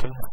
Thank you.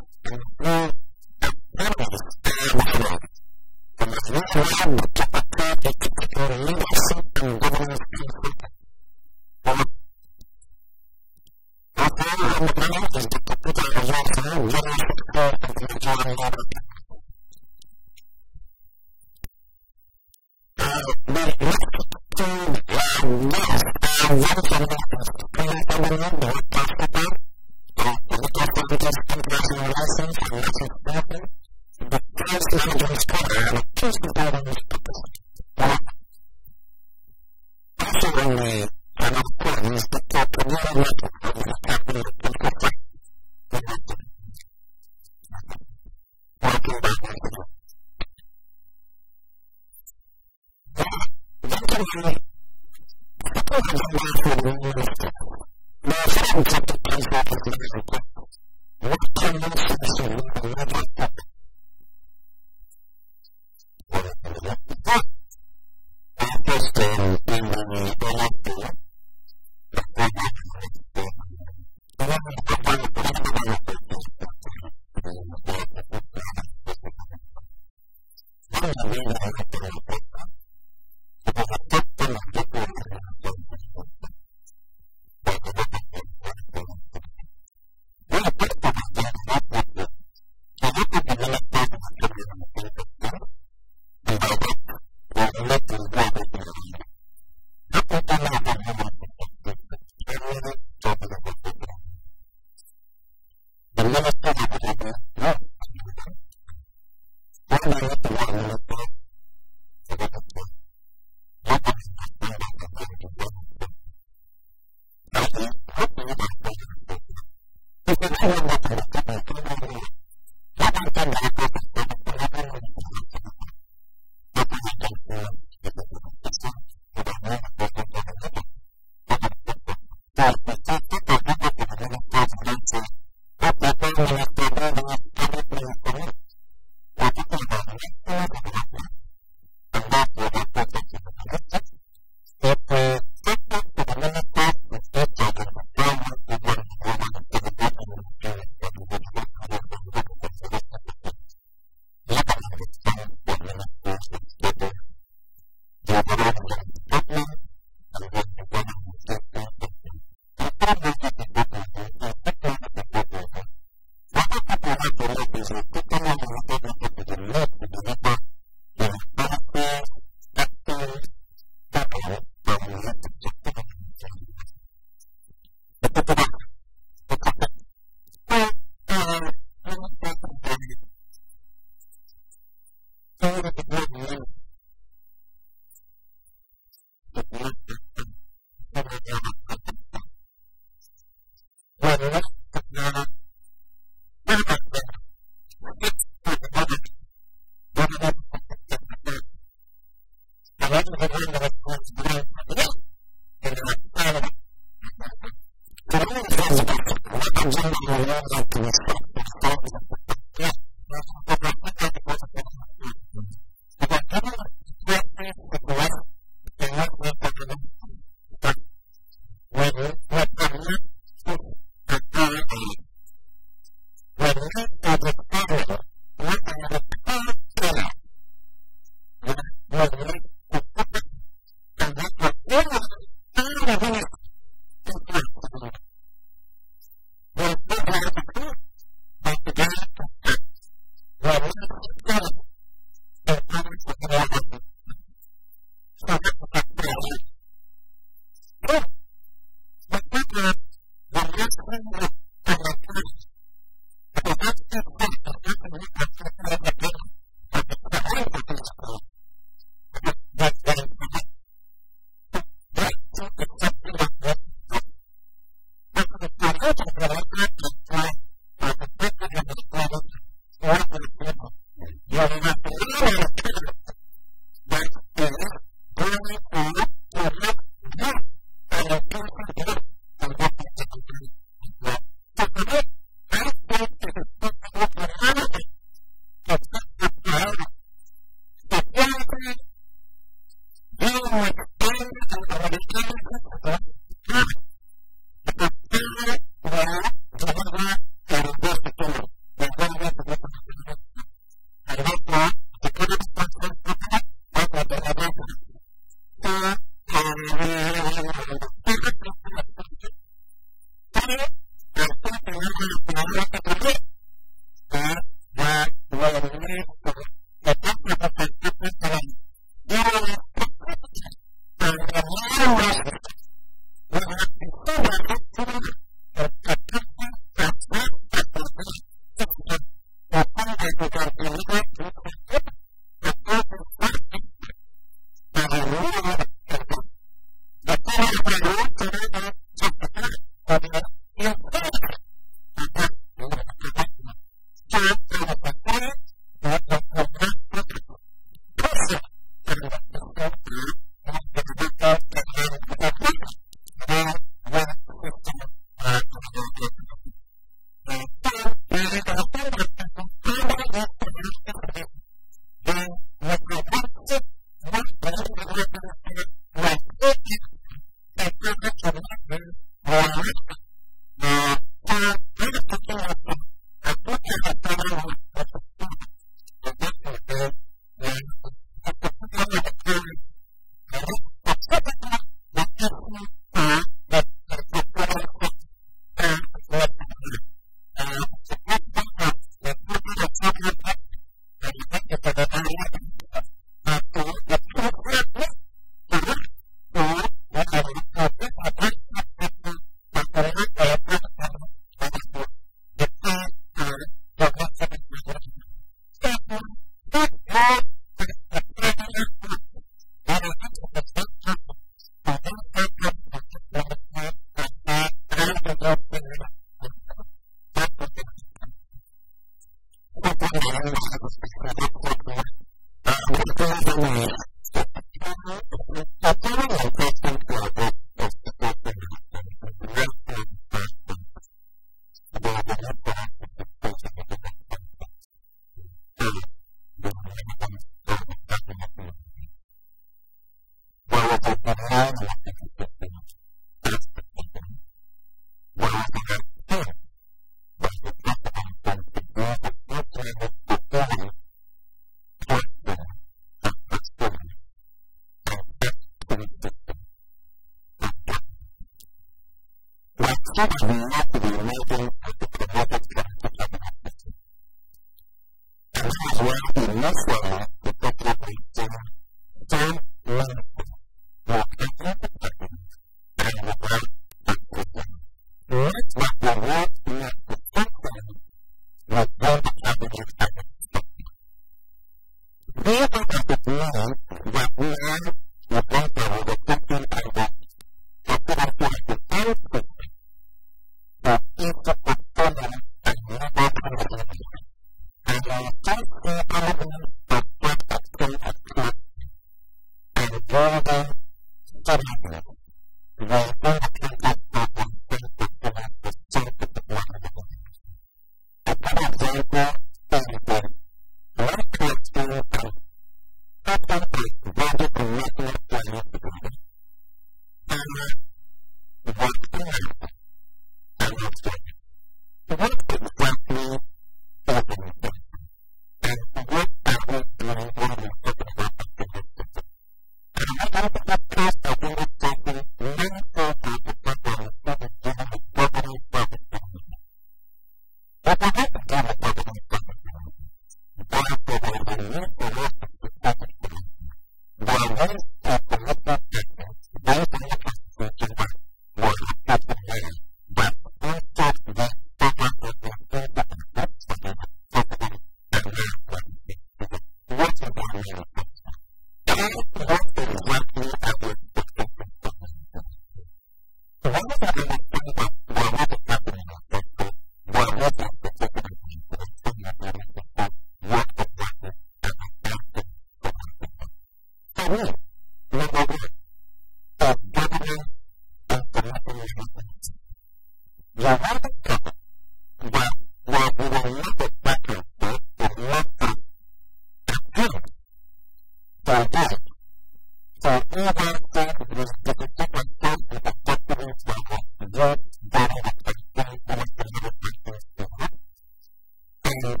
and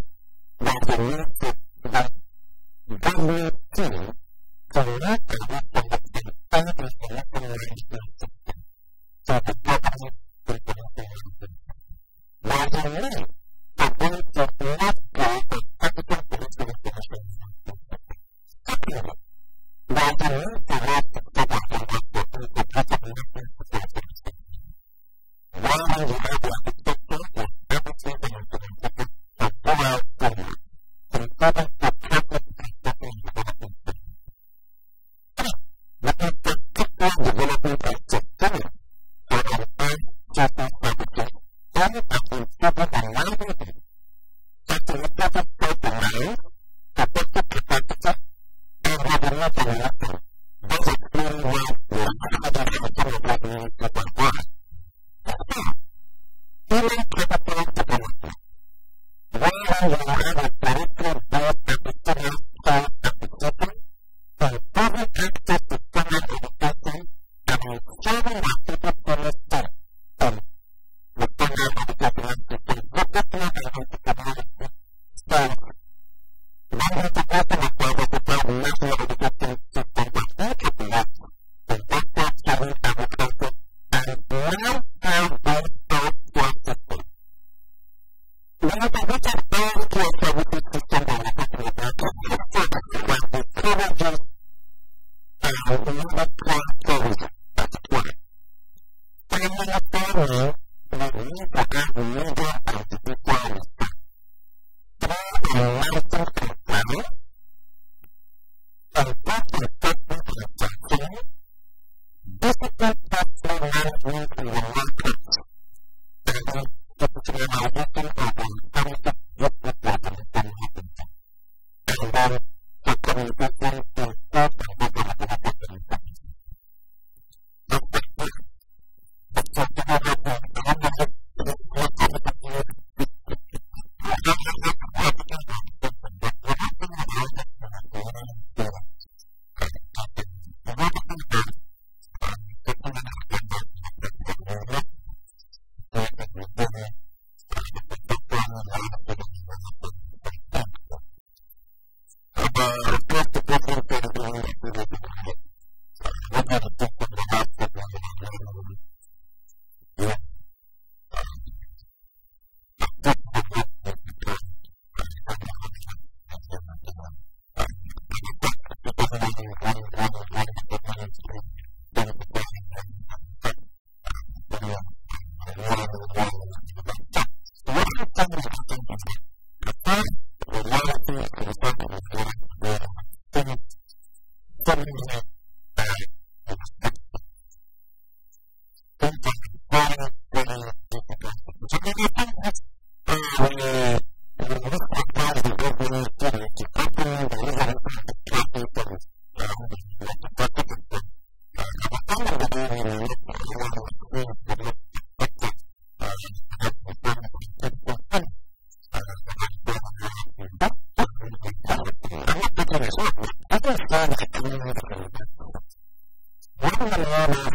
that the, the government team can work Thank you.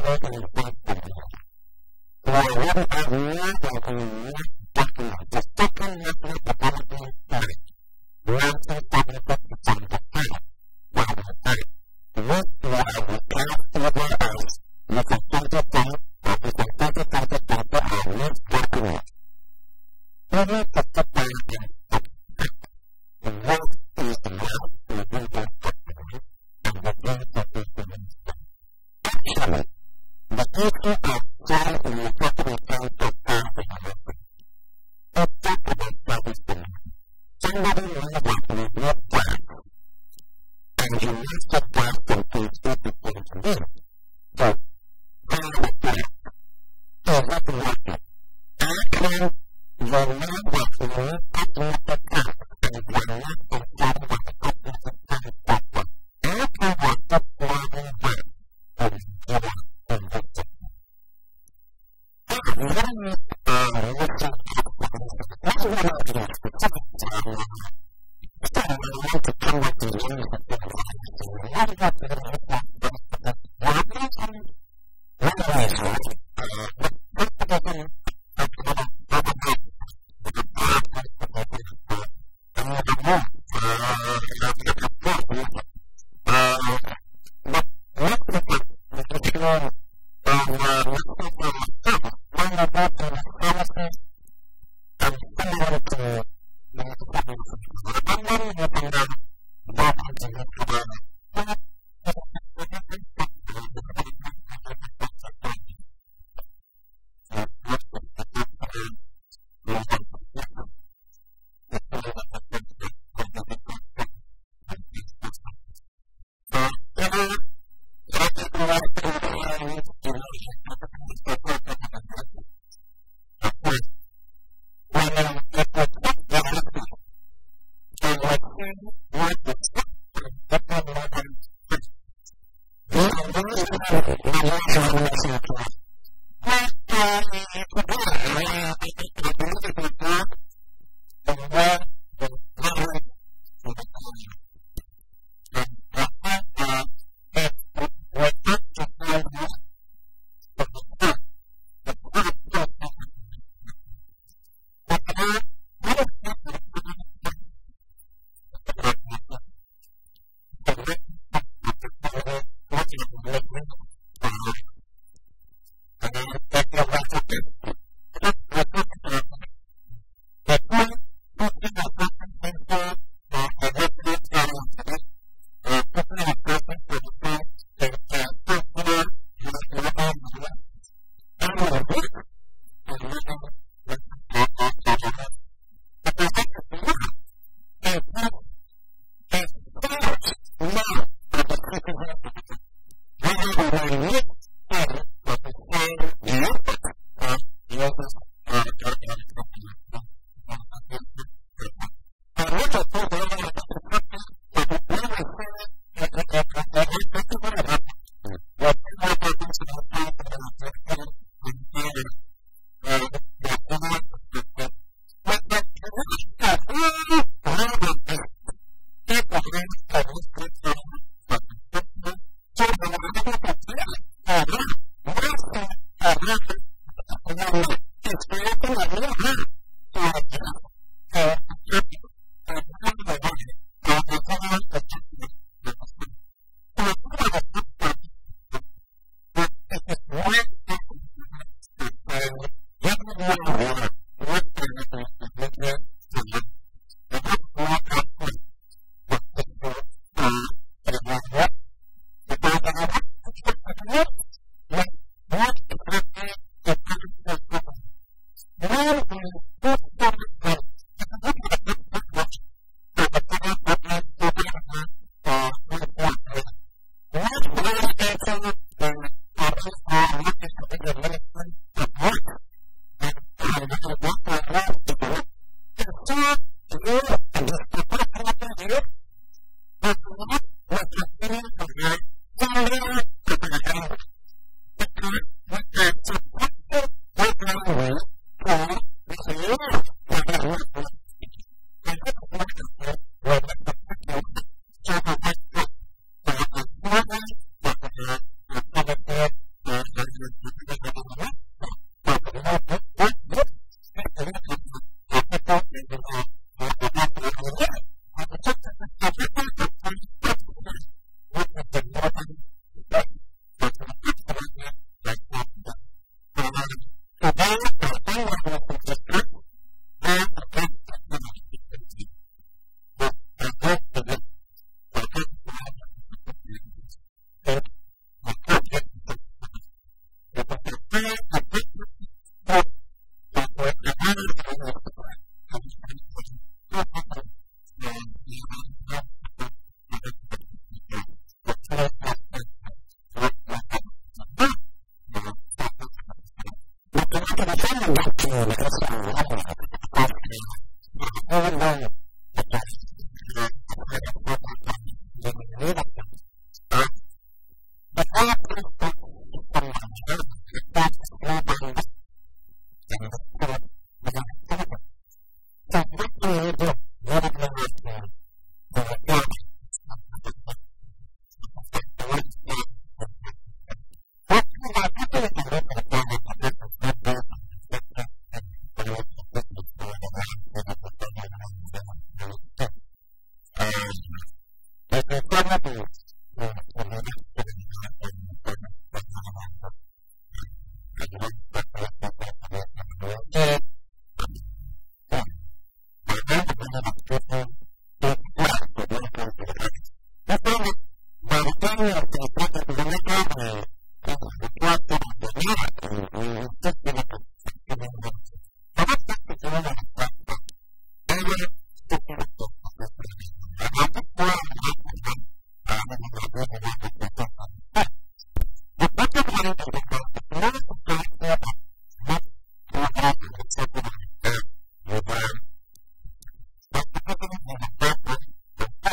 working in the first place. So I wouldn't have nothing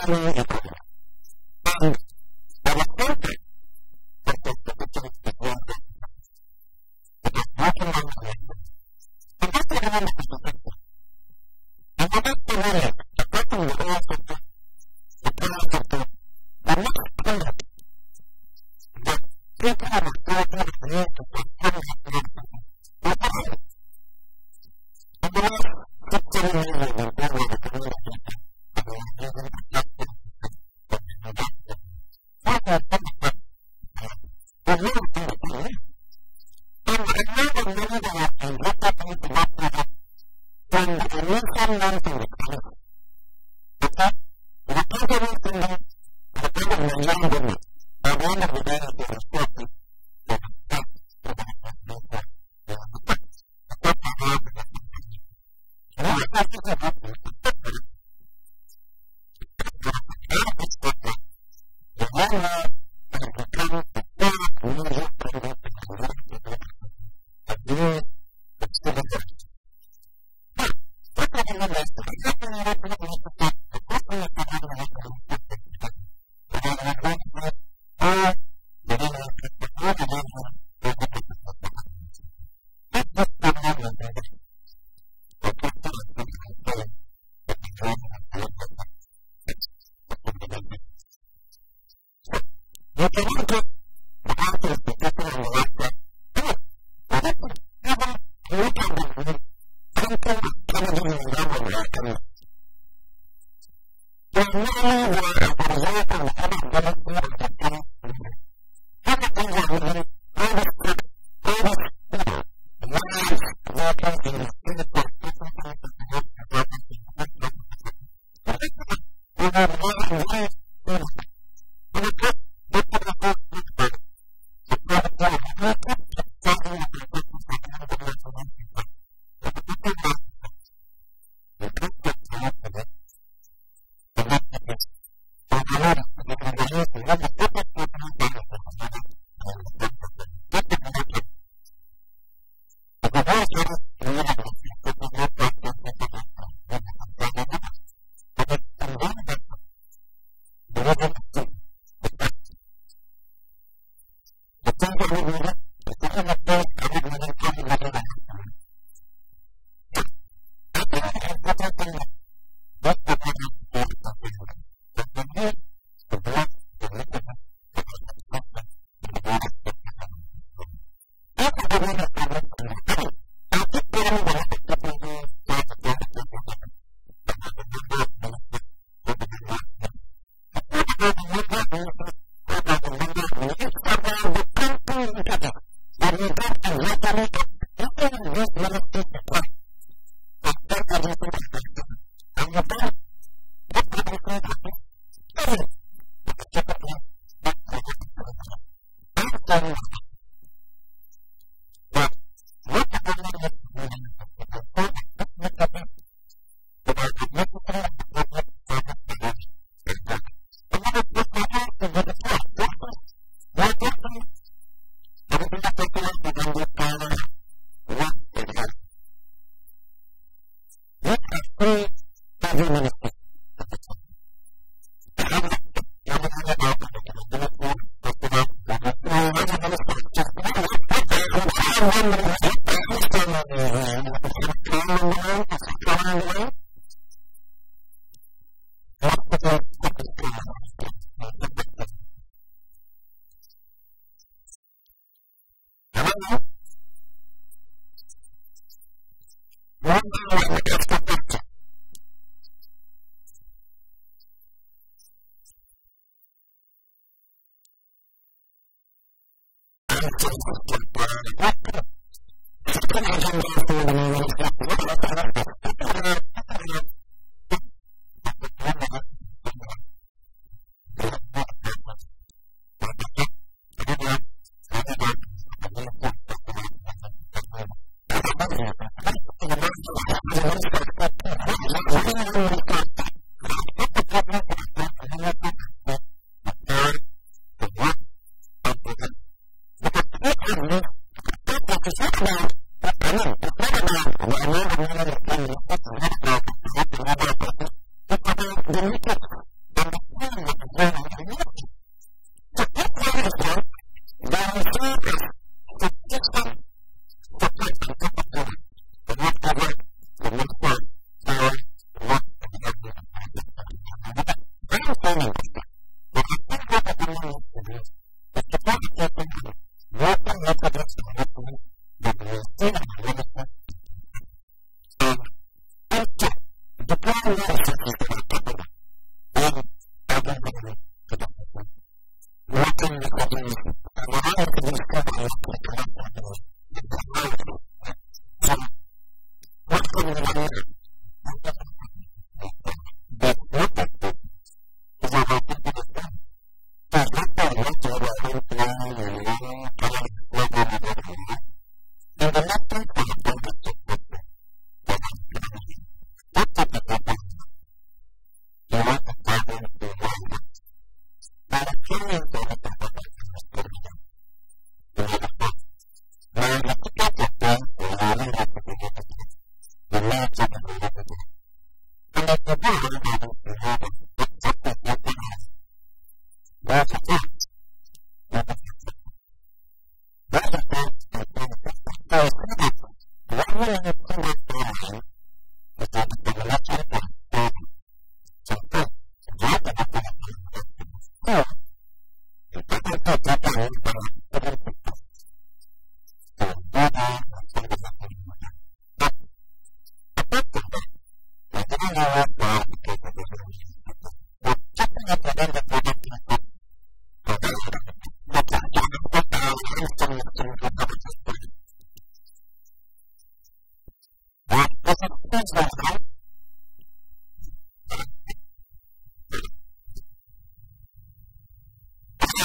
Hello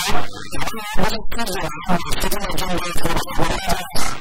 Thank you.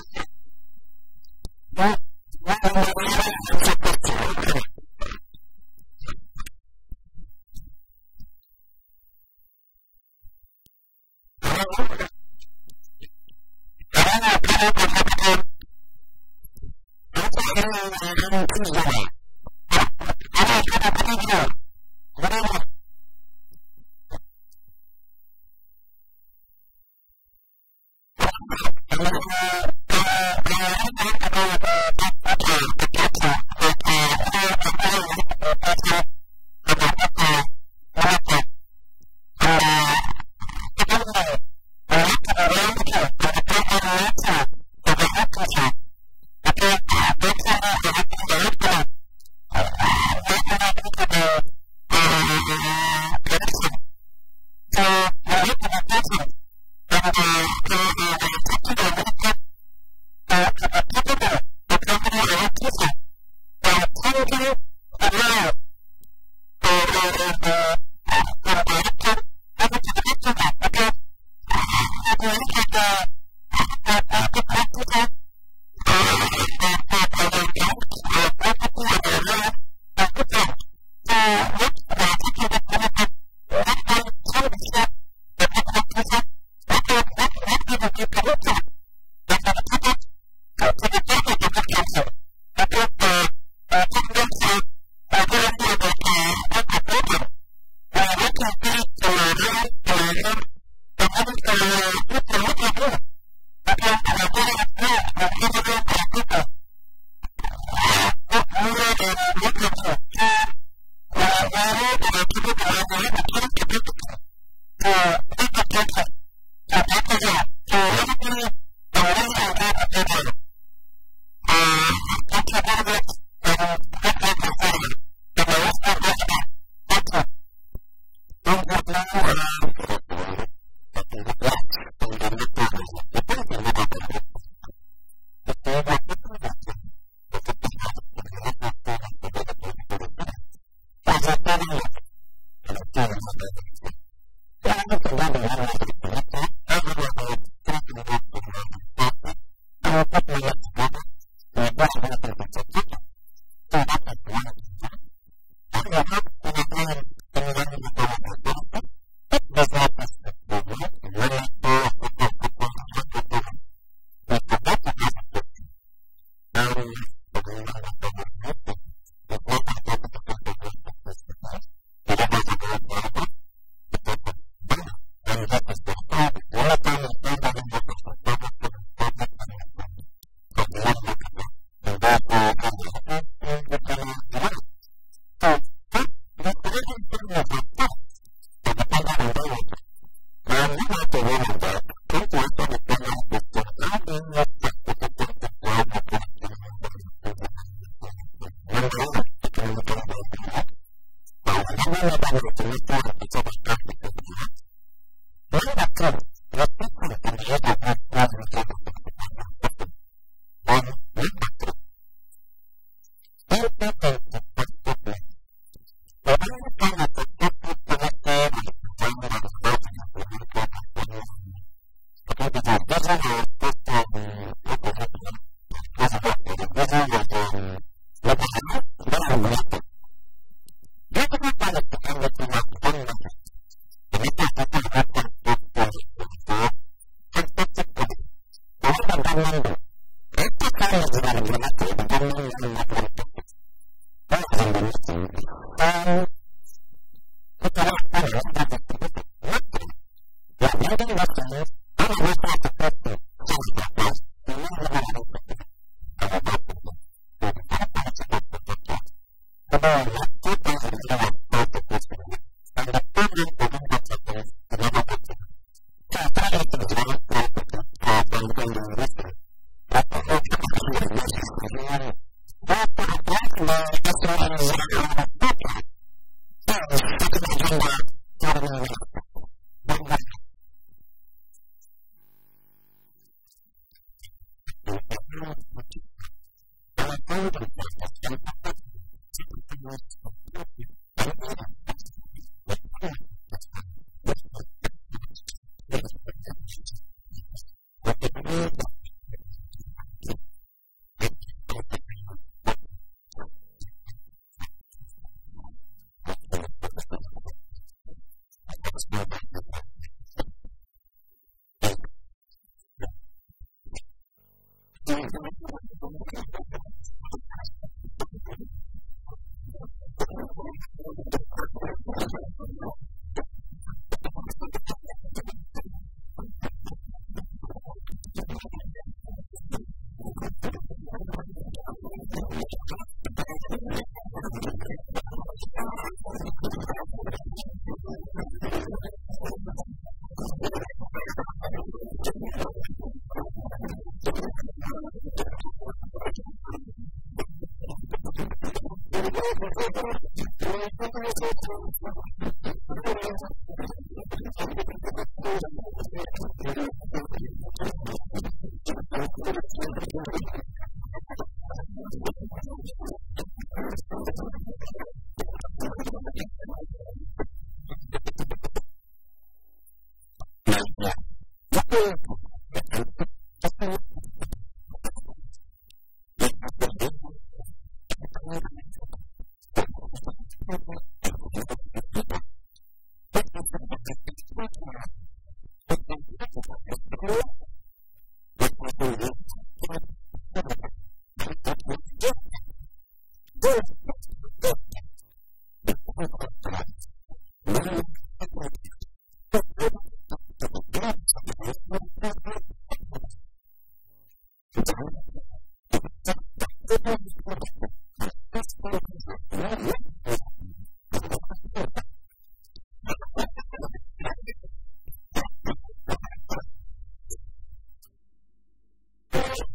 Thank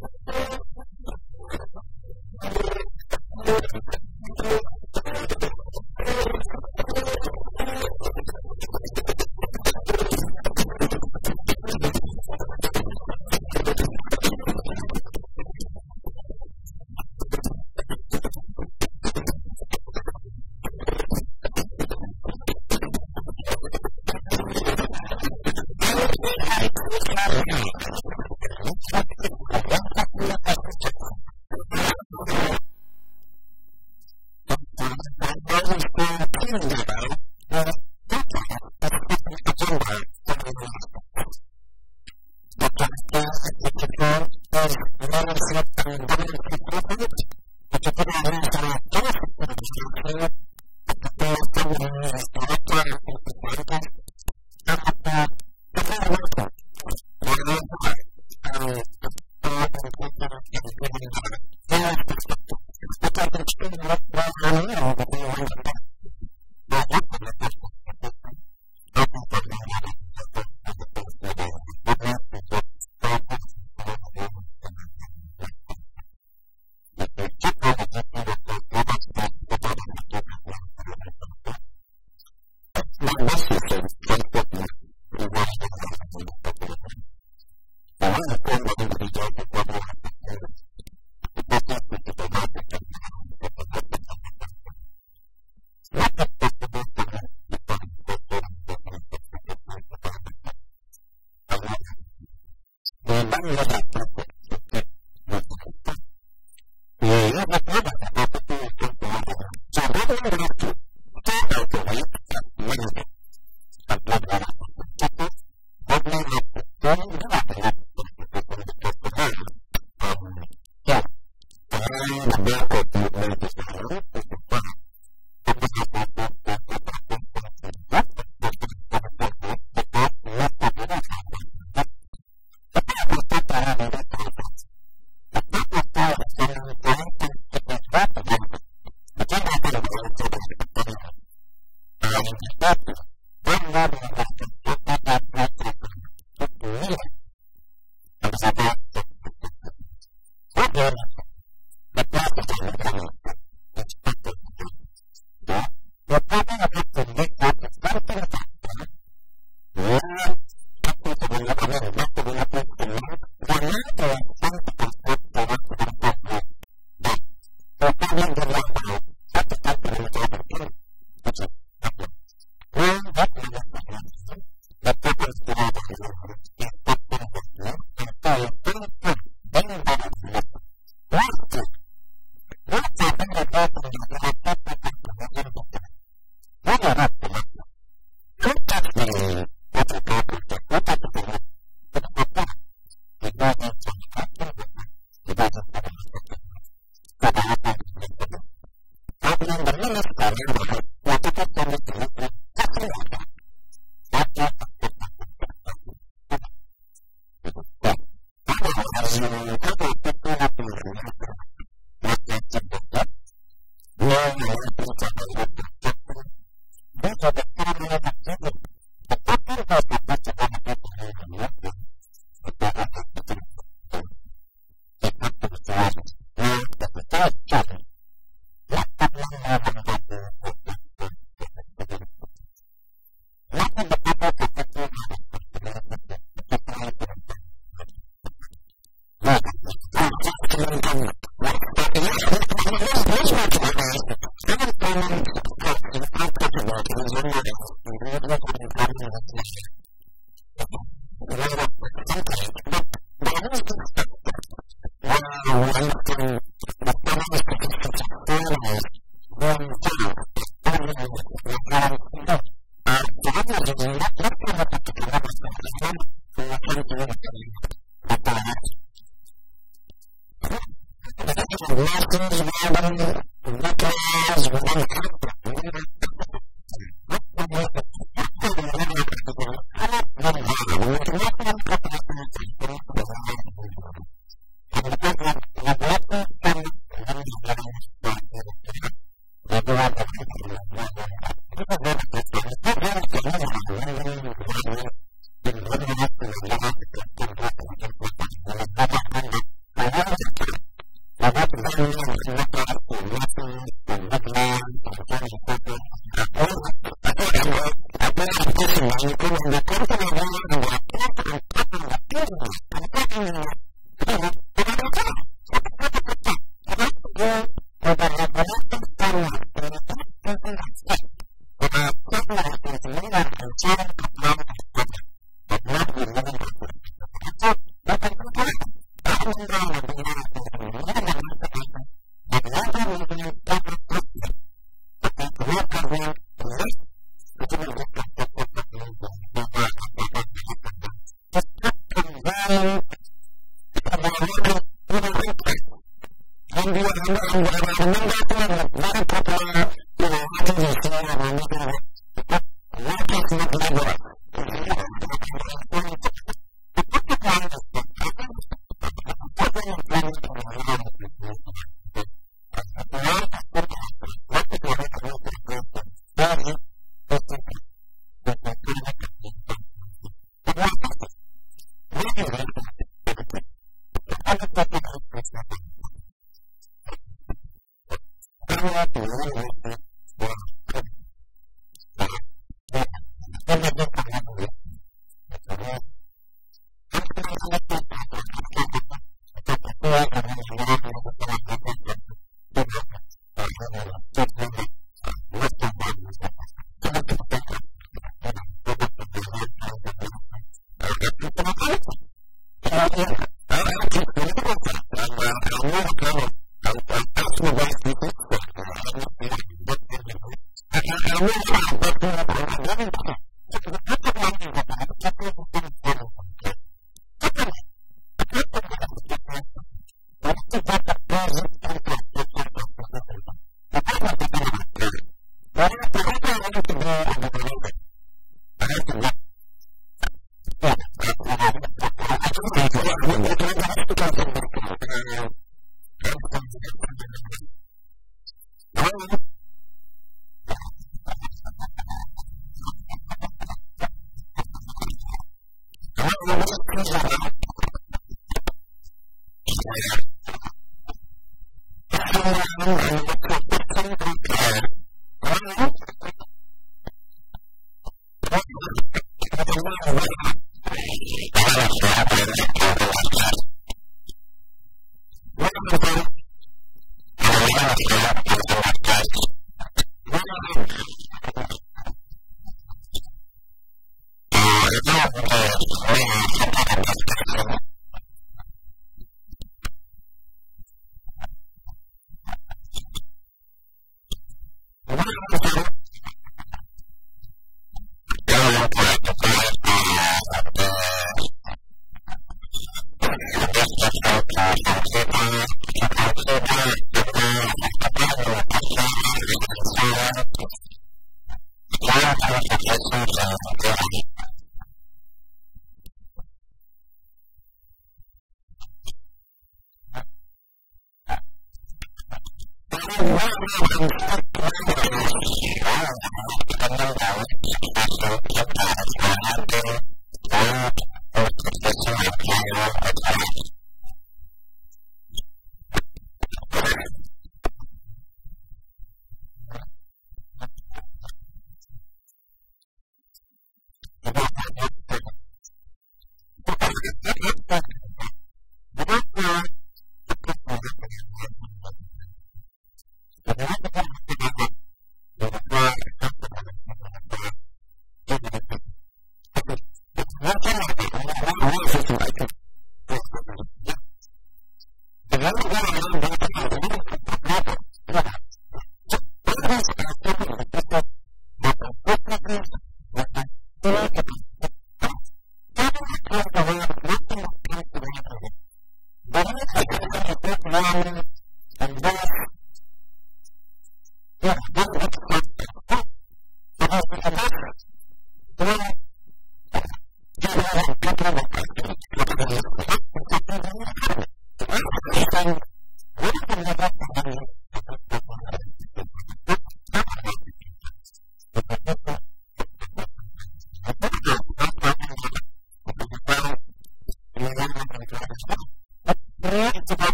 you.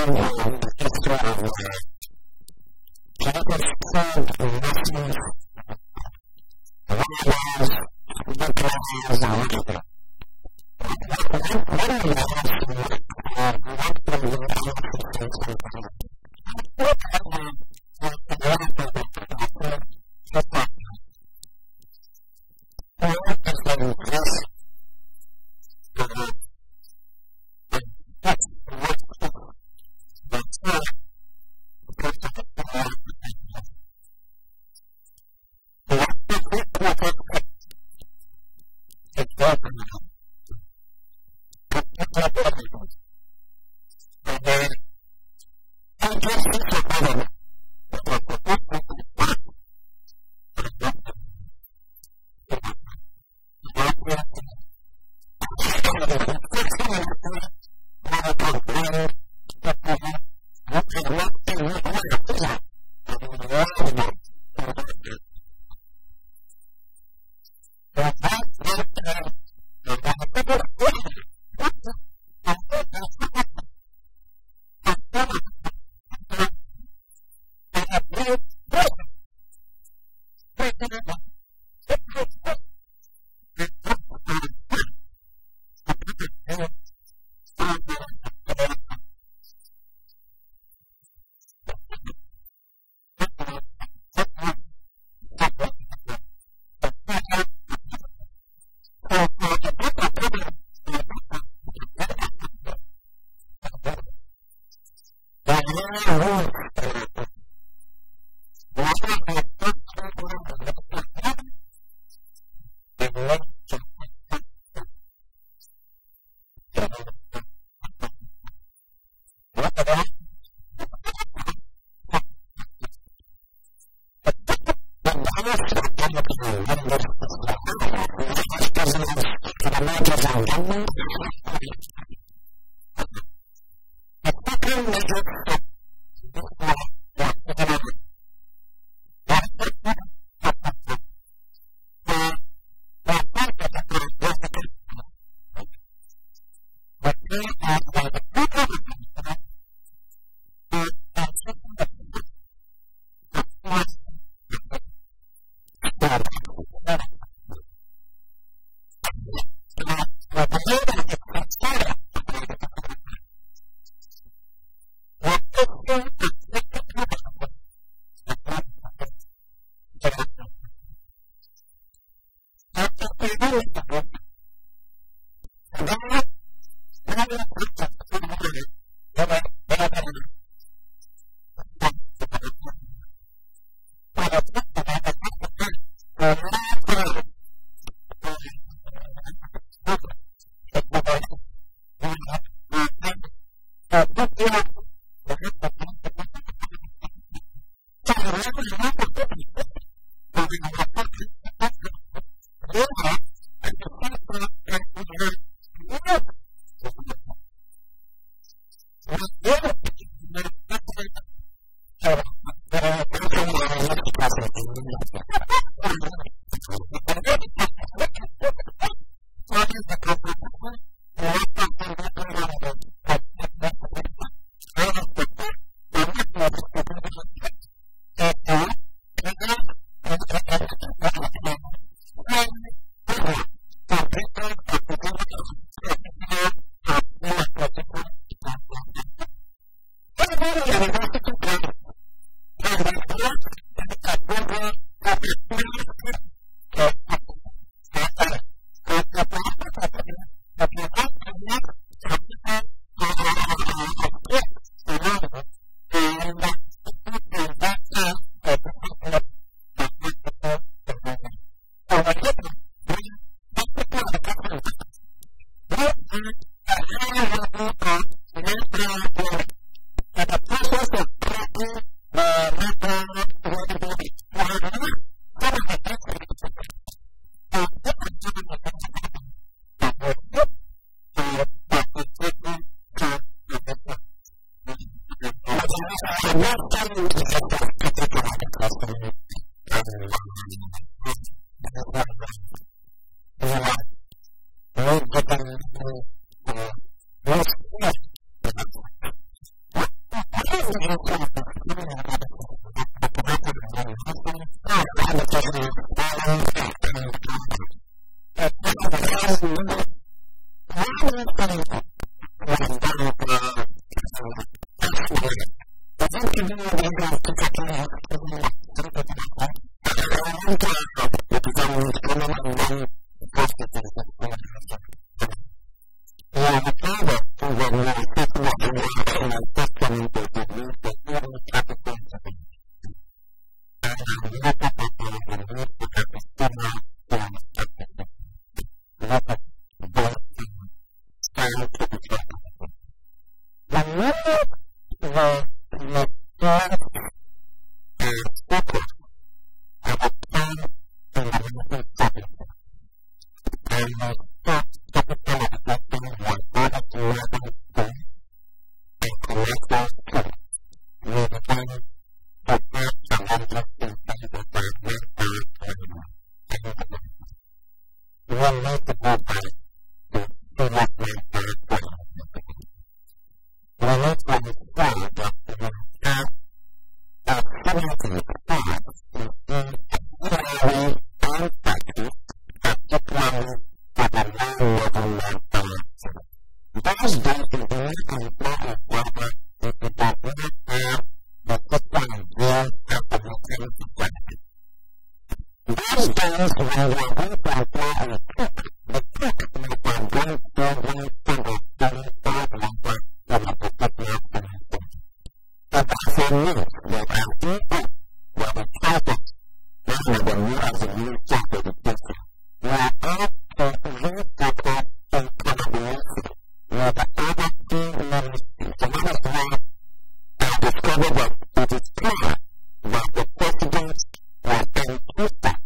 Thank you. Having the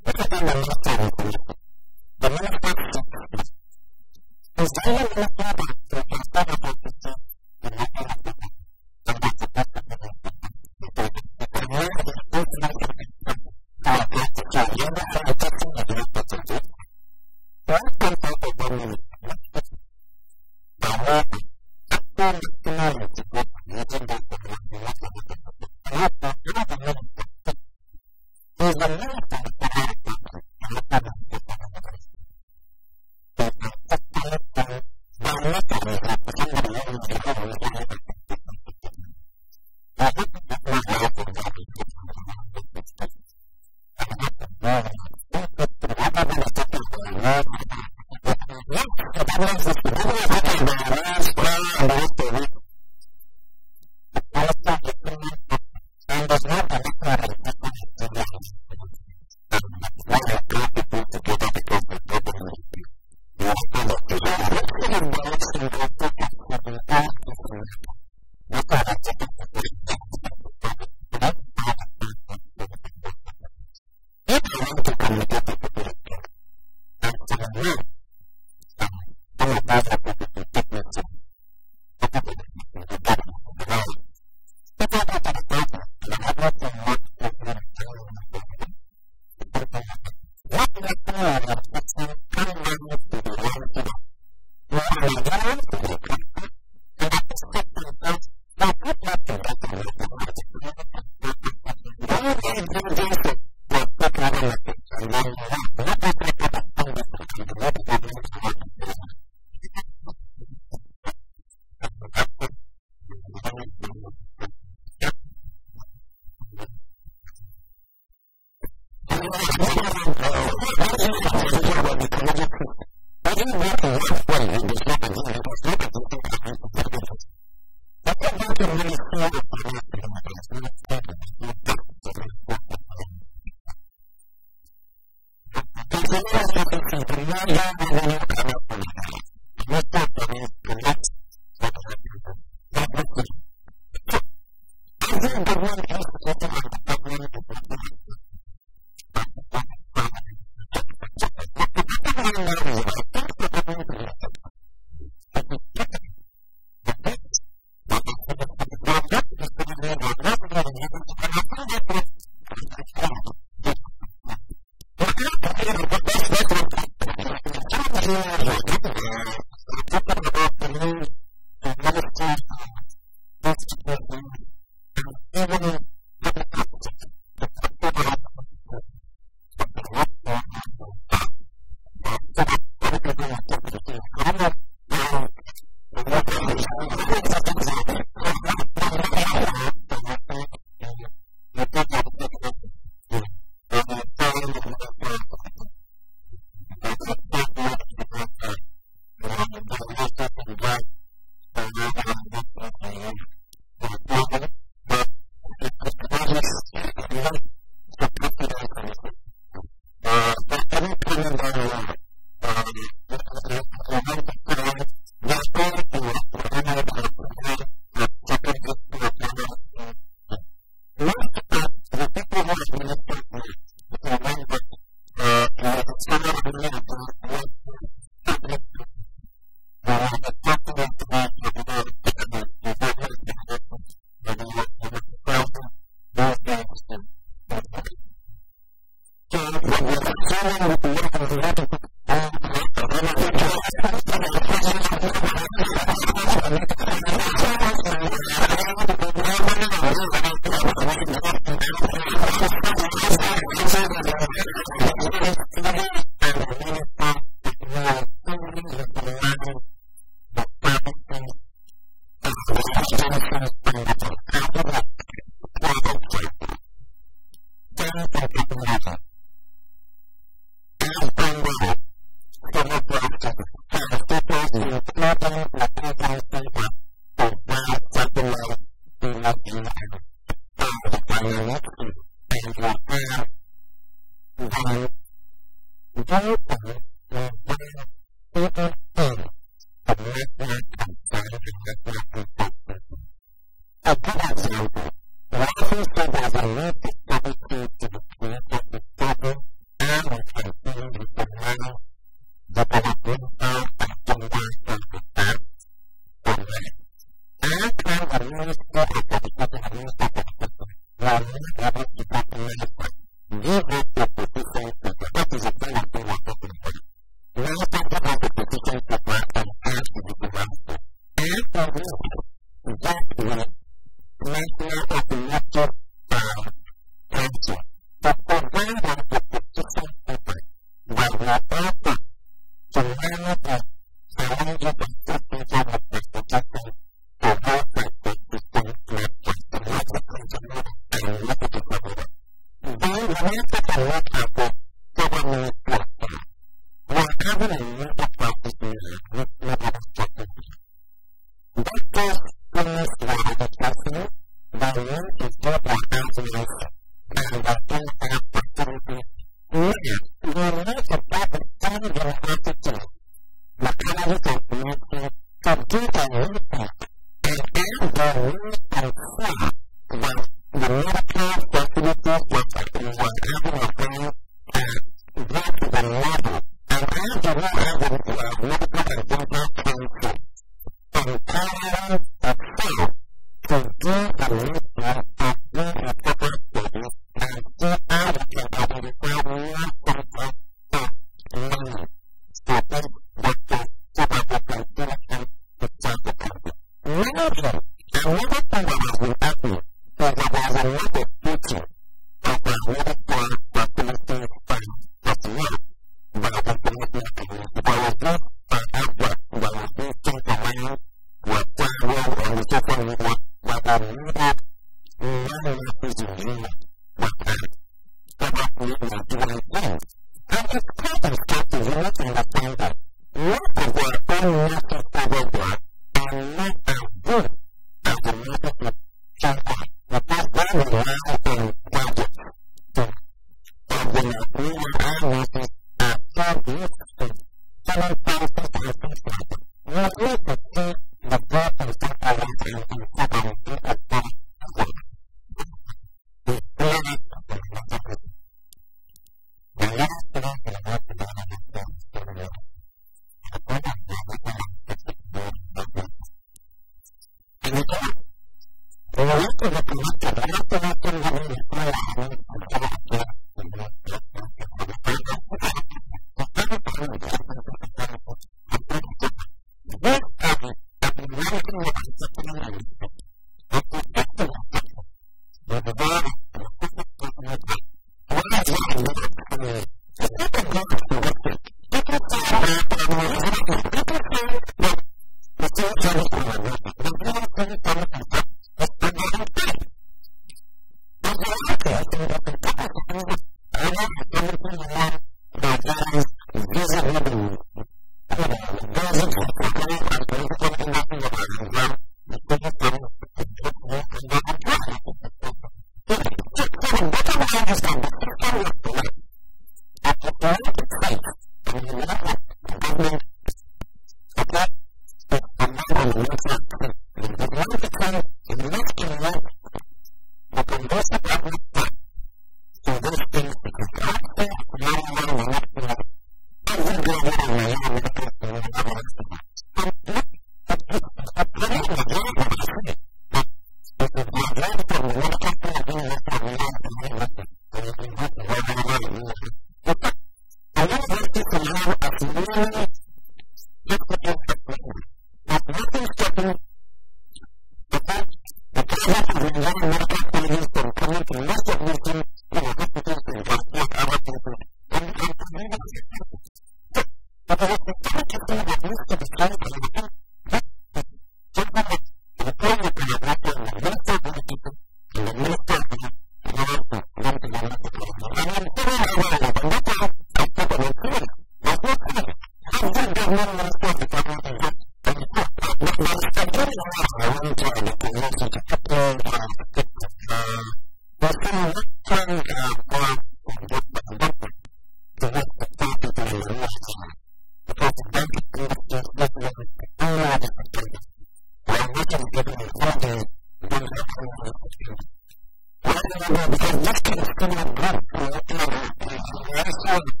engines